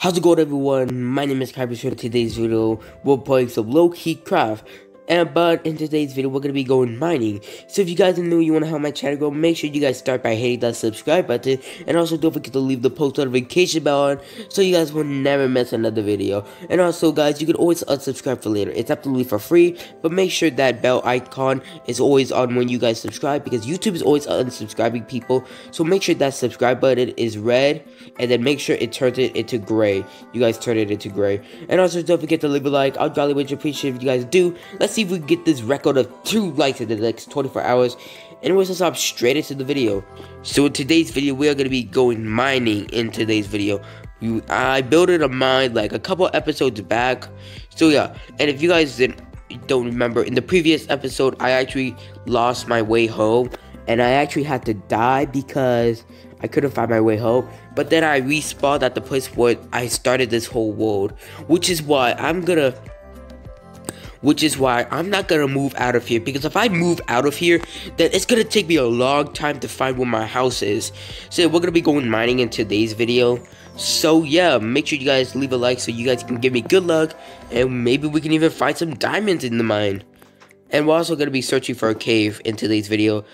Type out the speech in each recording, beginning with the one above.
How's it going everyone? My name is Kyber in today's video we're playing some LokiCraft and but in today's video, we're gonna be going mining. So if you guys are new, you wanna help my channel grow, make sure you guys start by hitting that subscribe button, and also don't forget to leave the post notification bell on, so you guys will never miss another video. And also, guys, you can always unsubscribe for later. It's absolutely for free, but make sure that bell icon is always on when you guys subscribe, because YouTube is always unsubscribing people. So make sure that subscribe button is red, and then make sure it turns it into gray. You guys turn it into gray. And also, don't forget to leave a like. I'll jolly much appreciate if you guys do. Let's see if we get this record of two likes in the next 24 hours. And we're gonna hop straight into the video. So in today's video, we are gonna be going mining in today's video. You, I built a mine like a couple episodes back. So yeah, and if you guys didn't don't remember, in the previous episode, I actually lost my way home, and I actually had to die because I couldn't find my way home. But then I respawned at the place where I started this whole world, which is why I'm gonna which is why I'm not gonna move out of here because if I move out of here then it's gonna take me a long time to find where my house is. So we're gonna be going mining in today's video. So yeah make sure you guys leave a like so you guys can give me good luck and maybe we can even find some diamonds in the mine. And we're also gonna be searching for a cave in today's video.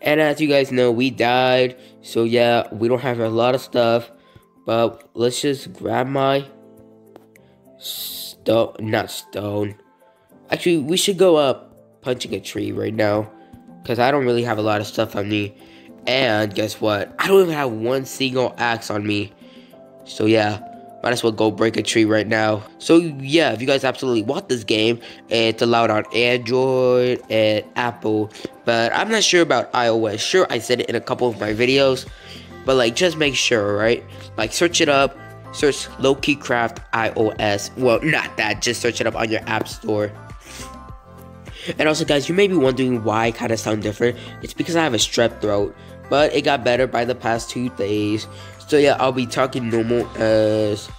And as you guys know we died. So yeah we don't have a lot of stuff but let's just grab my stone not stone Actually, we should go up punching a tree right now. Because I don't really have a lot of stuff on me. And guess what? I don't even have one single axe on me. So yeah, might as well go break a tree right now. So yeah, if you guys absolutely want this game, it's allowed on Android and Apple. But I'm not sure about iOS. Sure, I said it in a couple of my videos. But like, just make sure, right? Like, search it up. Search LokiCraft iOS. Well, not that. Just search it up on your app store. And also, guys, you may be wondering why I kind of sound different. It's because I have a strep throat, but it got better by the past two days. So yeah, I'll be talking normal as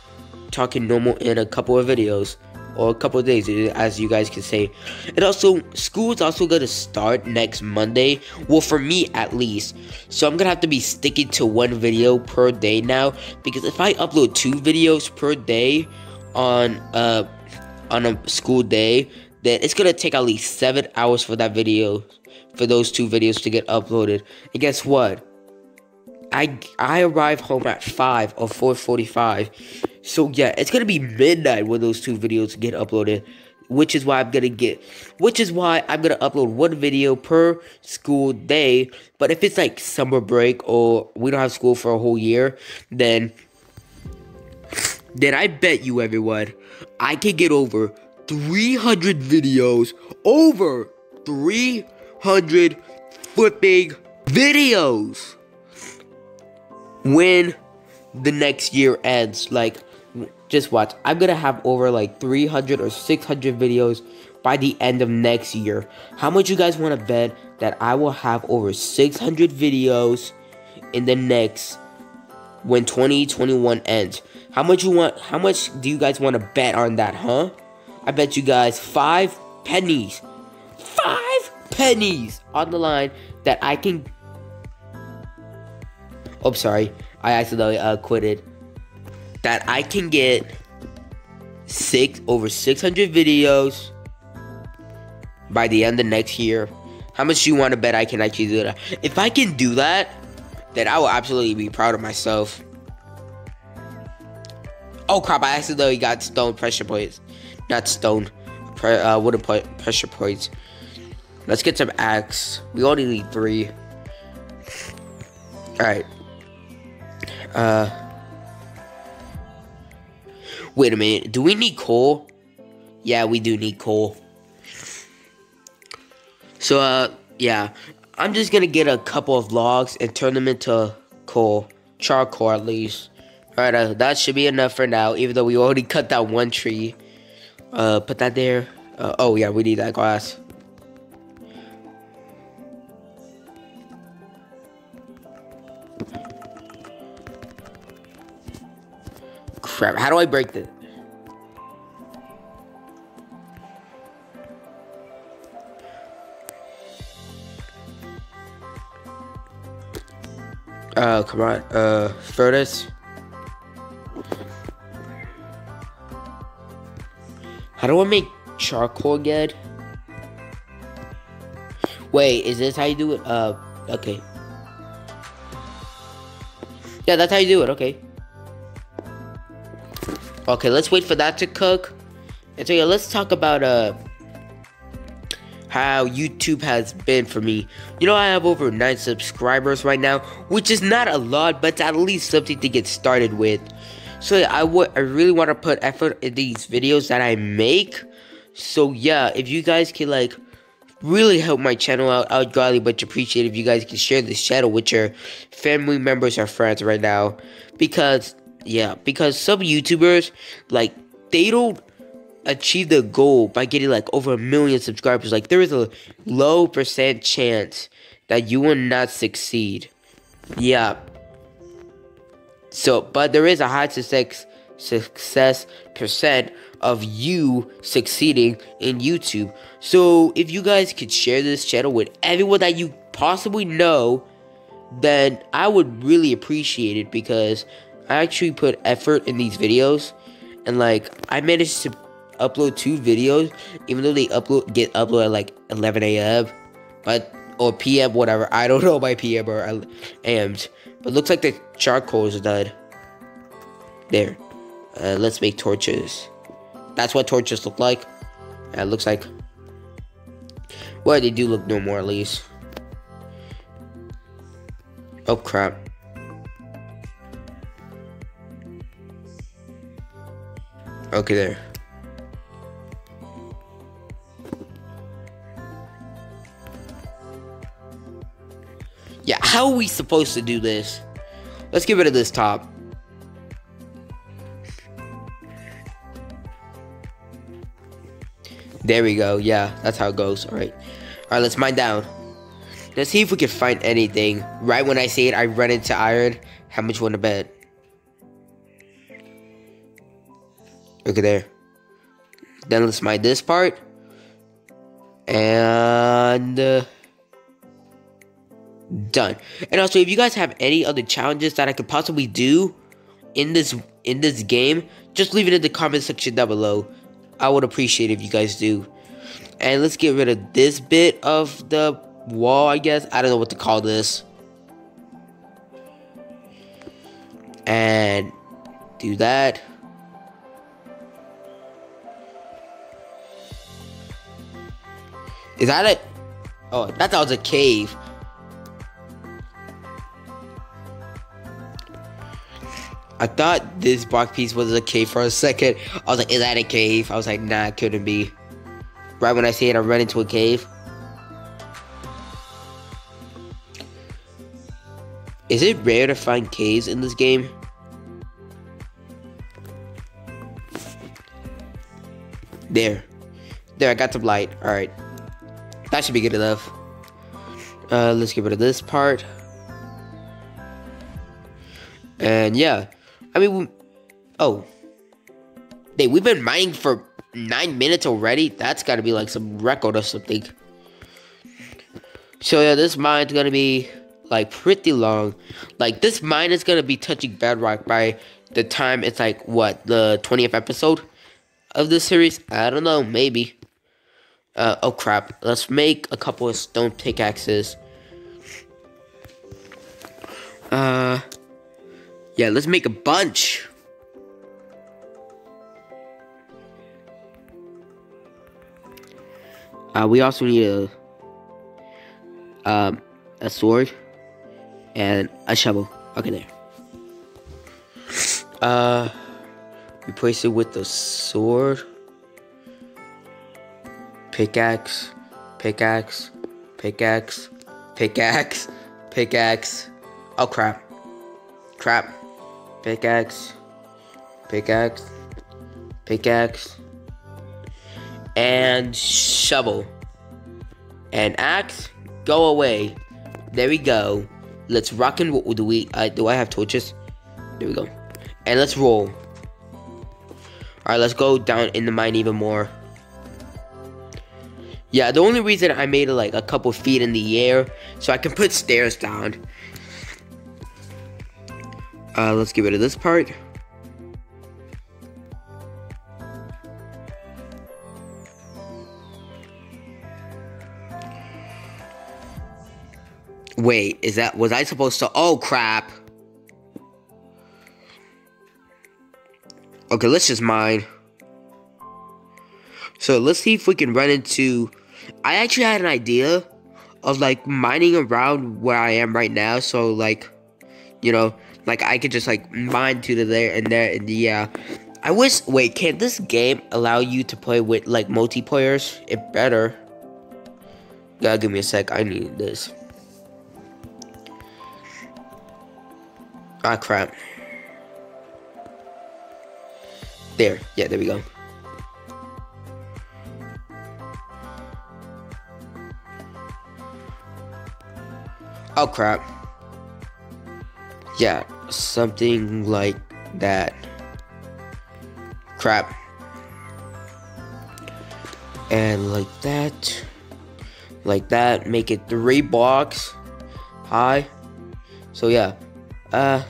talking normal in a couple of videos or a couple days, as you guys can say. And also, school is also gonna start next Monday. Well, for me at least. So I'm gonna have to be sticking to one video per day now because if I upload two videos per day on uh on a school day, then it's gonna take at least seven hours for that video, for those two videos to get uploaded. And guess what? I I arrive home at five or four forty-five. So yeah, it's gonna be midnight when those two videos get uploaded. Which is why I'm gonna get which is why I'm gonna upload one video per school day. But if it's like summer break or we don't have school for a whole year, then then I bet you everyone I can get over 300 videos. Over 300 flipping videos. When the next year ends, like, just watch. I'm gonna have over like 300 or 600 videos by the end of next year. How much you guys want to bet that I will have over 600 videos in the next when 2021 ends? How much you want? How much do you guys want to bet on that, huh? I bet you guys five pennies, five pennies on the line that I can. Oh, sorry, I accidentally uh, quitted. That I can get six over 600 videos by the end of next year. How much you want to bet I can actually do that? If I can do that, then I will absolutely be proud of myself. Oh crap, I accidentally got stone pressure points not stone, pre uh, wooden pressure points. Let's get some axe. We only need three. Alright. Uh. Wait a minute. Do we need coal? Yeah, we do need coal. So, uh, yeah. I'm just gonna get a couple of logs and turn them into coal. Charcoal, at least. Alright, uh, that should be enough for now, even though we already cut that one tree. Uh, put that there. Uh, oh yeah, we need that glass. Crap, how do I break this? Oh, come on, uh, furnace. How do I make charcoal again? Wait, is this how you do it? Uh, okay. Yeah, that's how you do it, okay. Okay, let's wait for that to cook. And so yeah, let's talk about uh how YouTube has been for me. You know, I have over 9 subscribers right now, which is not a lot, but at least something to get started with. So yeah, I would I really want to put effort in these videos that I make. So yeah, if you guys can like really help my channel out, I would gladly much appreciate if you guys can share this channel with your family members or friends right now. Because yeah, because some YouTubers like they don't achieve the goal by getting like over a million subscribers. Like there is a low percent chance that you will not succeed. Yeah. So, but there is a high success success percent of you succeeding in YouTube. So, if you guys could share this channel with everyone that you possibly know, then I would really appreciate it because I actually put effort in these videos and like I managed to upload two videos even though they upload get uploaded at like 11 a.m. but or p.m. whatever I don't know by p.m. or a.m.s but looks like the charcoal is done there uh, let's make torches that's what torches look like it looks like well they do look no more at least oh crap Okay, there. Yeah, how are we supposed to do this? Let's get rid of this top. There we go. Yeah, that's how it goes. All right. All right, let's mine down. Let's see if we can find anything. Right when I say it, I run into iron. How much you want to bet? Look at there. Then let's mine this part. And... Uh, done. And also, if you guys have any other challenges that I could possibly do in this in this game, just leave it in the comment section down below. I would appreciate if you guys do. And let's get rid of this bit of the wall, I guess. I don't know what to call this. And do that. Is that it? Oh, that was a cave. I thought this block piece was a cave for a second. I was like, is that a cave? I was like, nah, it couldn't be. Right when I see it, I run into a cave. Is it rare to find caves in this game? There. There, I got some light. Alright. That should be good enough. Uh, let's get rid of this part. And yeah. I mean, we, oh. Hey, we've been mining for nine minutes already? That's gotta be like some record or something. So yeah, this mine's gonna be like pretty long. Like this mine is gonna be touching bedrock by the time it's like what the 20th episode of this series. I don't know, maybe. Uh, oh crap! Let's make a couple of stone pickaxes. Uh, yeah, let's make a bunch. Uh, we also need a um a sword and a shovel. Okay, there. Uh, replace it with the sword, pickaxe, pickaxe, pickaxe, pickaxe, pickaxe. Oh crap! Crap! Pickaxe, pickaxe, pickaxe, and shovel, and axe. Go away. There we go. Let's rock and what do we? Uh, do I have torches? There we go. And let's roll. Alright, let's go down in the mine even more. Yeah, the only reason I made it like a couple feet in the air, so I can put stairs down. Uh, let's get rid of this part. Wait, is that, was I supposed to, oh crap. Okay, let's just mine. So let's see if we can run into I actually had an idea of like mining around where I am right now. So like, you know, like I could just like mine to the there and there and yeah. I wish. Wait, can this game allow you to play with like multiplayers? It better. Gotta give me a sec. I need this. Ah, crap. There. Yeah, there we go. Oh, crap. Yeah, something like that. Crap. And like that. Like that. Make it three blocks high. So, yeah. Uh,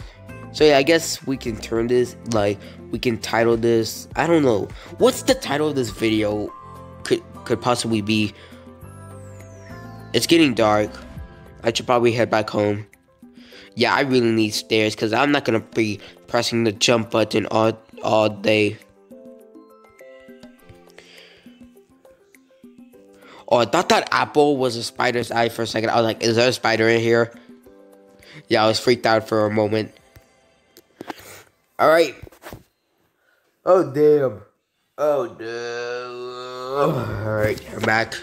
so yeah, I guess we can turn this, like, we can title this, I don't know. What's the title of this video could, could possibly be? It's getting dark. I should probably head back home. Yeah, I really need stairs because I'm not going to be pressing the jump button all, all day. Oh, I thought that apple was a spider's eye for a second. I was like, is there a spider in here? Yeah, I was freaked out for a moment. Alright. Oh, damn. Oh, damn. Alright, I'm back.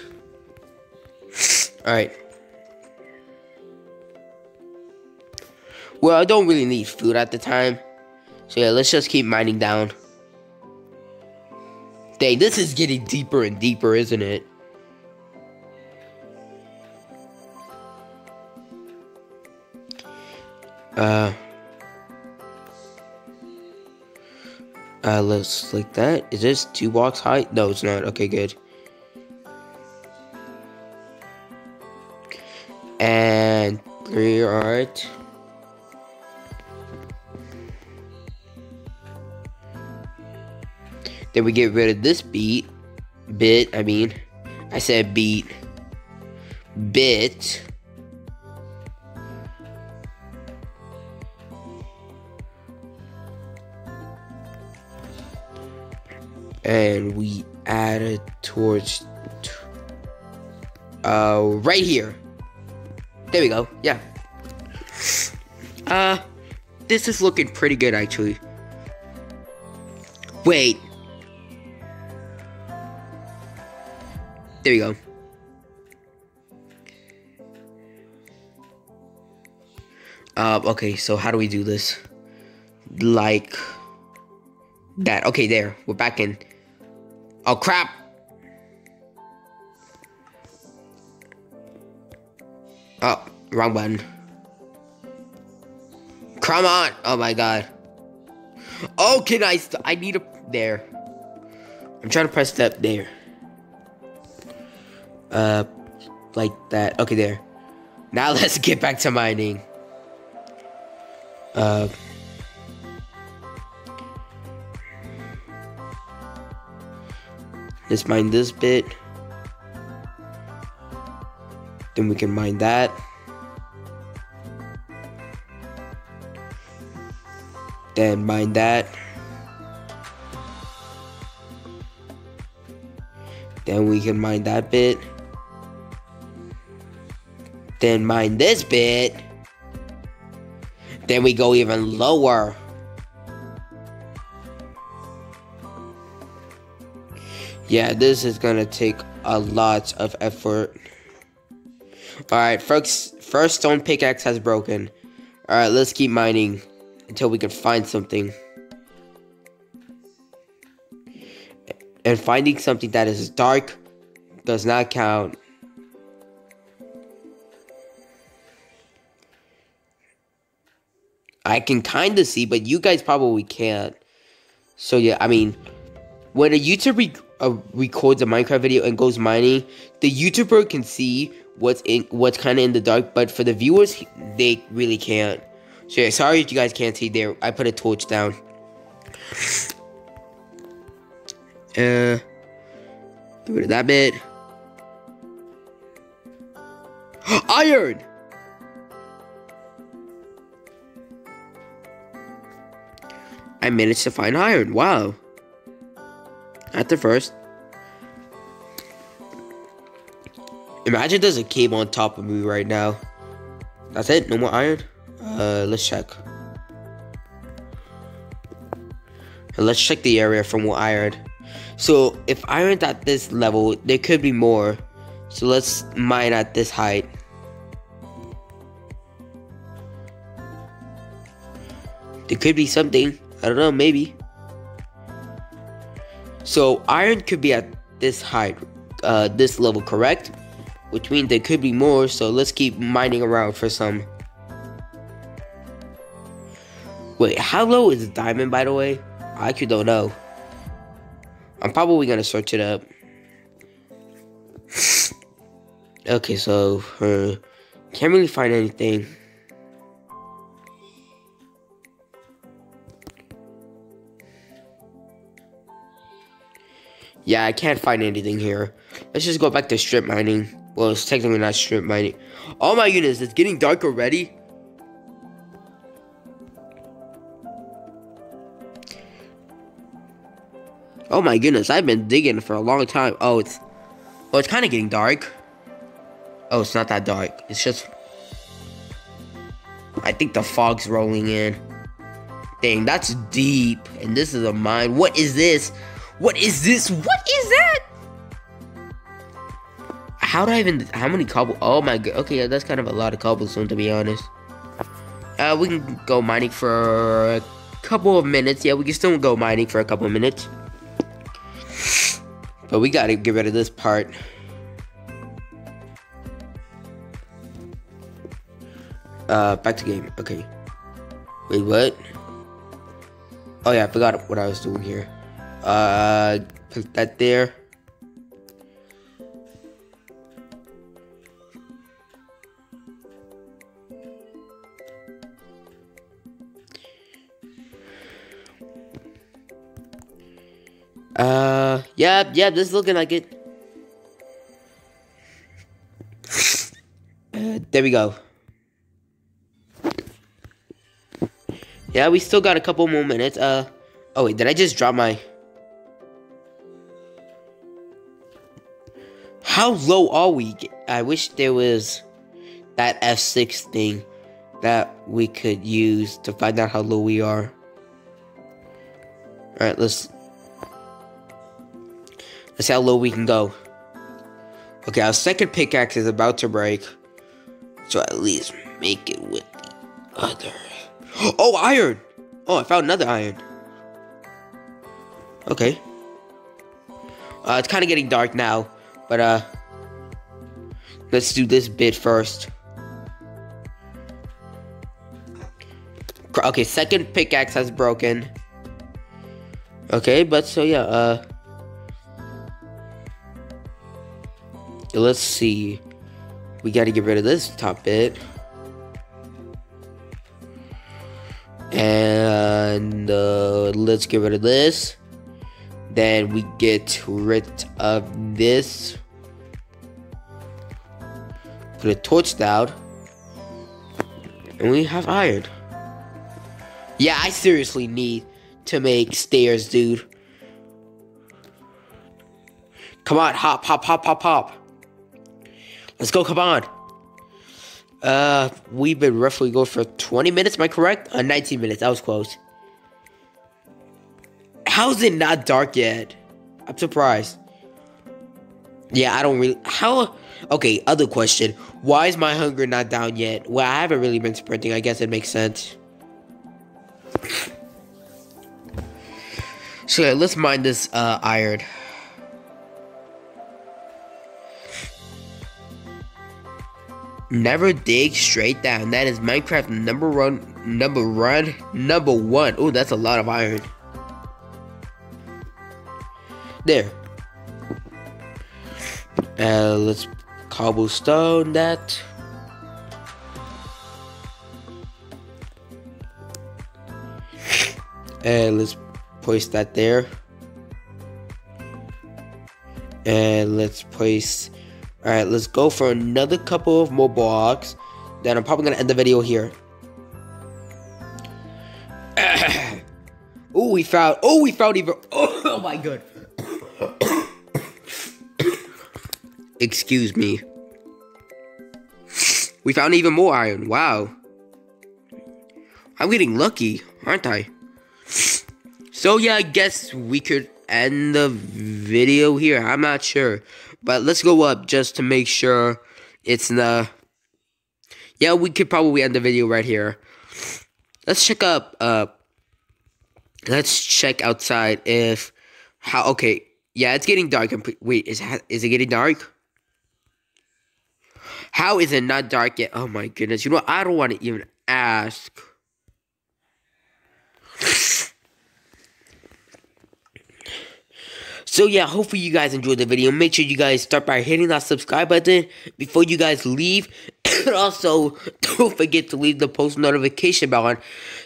Alright. Well, I don't really need food at the time. So yeah, let's just keep mining down. Dang, this is getting deeper and deeper, isn't it? Uh, uh, let's like that. Is this two blocks high? No, it's not. Okay, good. And three, alright. Then we get rid of this beat. Bit, I mean. I said beat. Bit. and we add a torch uh right here there we go yeah uh this is looking pretty good actually wait there we go uh okay so how do we do this like that okay there we're back in Oh crap! Oh, wrong button. Come on! Oh my god. Oh, can I? I need a there. I'm trying to press that there. Uh, like that. Okay, there. Now let's get back to mining. Uh. Let's mine this bit. Then we can mine that. Then mine that. Then we can mine that bit. Then mine this bit. Then we go even lower. Yeah, this is gonna take a lot of effort. Alright, first, first stone pickaxe has broken. Alright, let's keep mining until we can find something. And finding something that is dark does not count. I can kind of see, but you guys probably can't. So yeah, I mean, when a YouTuber uh, records a Minecraft video and goes mining, the YouTuber can see what's in what's kind of in the dark, but for the viewers, they really can't. So yeah, sorry if you guys can't see there. I put a torch down. Uh, get rid of that bit. Iron. I managed to find iron. Wow. At the first. Imagine there's a cave on top of me right now. That's it? No more iron? Uh, let's check. let's check the area from what iron. So, if iron's at this level, there could be more. So let's mine at this height. There could be something. I don't know, maybe. So iron could be at this height, uh, this level, correct? which means there could be more, so let's keep mining around for some. Wait, how low is diamond, by the way? I actually don't know. I'm probably gonna search it up. okay, so, uh, can't really find anything. Yeah, I can't find anything here. Let's just go back to strip mining. Well, it's technically not strip mining. Oh my goodness, it's getting dark already. Oh my goodness, I've been digging for a long time. Oh, it's, oh, it's kind of getting dark. Oh, it's not that dark. It's just, I think the fog's rolling in. Dang, that's deep. And this is a mine. What is this? What is this? What is that? how do I even, how many cobble, oh my god, okay, yeah, that's kind of a lot of cobblestone to be honest. Uh, we can go mining for a couple of minutes. Yeah, we can still go mining for a couple of minutes. But we gotta get rid of this part. Uh, back to game. Okay. Wait, what? Oh yeah, I forgot what I was doing here. Uh, put that there. Uh, yep, yep, this is looking like it. Uh, there we go. Yeah, we still got a couple more minutes. Uh, oh wait, did I just drop my... How low are we? I wish there was that F6 thing that we could use to find out how low we are. Alright, let's Let's see how low we can go. Okay, our second pickaxe is about to break. So at least make it with the other. Oh, iron! Oh, I found another iron. Okay. Uh, it's kind of getting dark now, but uh, let's do this bit first. Okay, second pickaxe has broken. Okay, but so yeah, uh, let's see. We got to get rid of this top bit. And uh, let's get rid of this. Then we get rid of this. Put a torch down. And we have iron. Yeah, I seriously need to make stairs, dude. Come on, hop, hop, hop, hop, hop. Let's go, come on. Uh, we've been roughly going for 20 minutes, am I correct? Uh, 19 minutes, that was close. How's it not dark yet? I'm surprised. Yeah, I don't really, how, okay, other question. Why is my hunger not down yet? Well, I haven't really been sprinting, I guess it makes sense. So let's mine this, uh, iron. Never dig straight down. That is Minecraft number one, number one, number one. Oh, that's a lot of iron. There. Uh, let's cobblestone that. And let's place that there. And let's place Alright, let's go for another couple of more blocks. Then I'm probably going to end the video here. Oh, we found. Oh, we found even. Oh, oh my god. Excuse me. We found even more iron. Wow. I'm getting lucky, aren't I? So yeah, I guess we could end the video here. I'm not sure. But let's go up just to make sure it's the... Yeah, we could probably end the video right here. Let's check up, uh... Let's check outside if... How, okay. Yeah, it's getting dark. Wait, is, is it getting dark? How is it not dark yet? Oh my goodness. You know what? I don't want to even ask. So yeah, hopefully you guys enjoyed the video. Make sure you guys start by hitting that subscribe button before you guys leave. and also, don't forget to leave the post notification bell on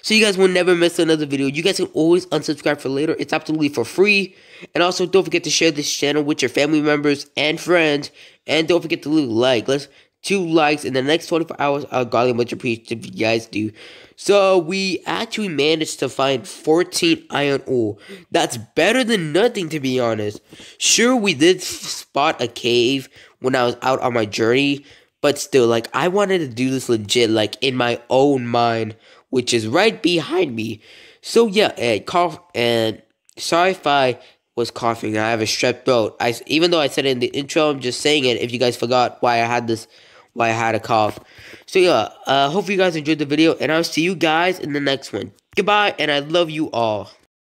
so you guys will never miss another video. You guys can always unsubscribe for later. It's absolutely for free. And also, don't forget to share this channel with your family members and friends. And don't forget to leave a like. Let's two likes in the next 24 hours. I'll godly much appreciate if you guys do. So we actually managed to find 14 iron ore. That's better than nothing to be honest. Sure, we did spot a cave when I was out on my journey. But still, like, I wanted to do this legit, like, in my own mind, which is right behind me. So, yeah, and cough, and sorry if I was coughing. I have a strep throat. I, even though I said it in the intro, I'm just saying it if you guys forgot why I had this why I had a cough. So yeah, uh, hope you guys enjoyed the video, and I'll see you guys in the next one. Goodbye, and I love you all.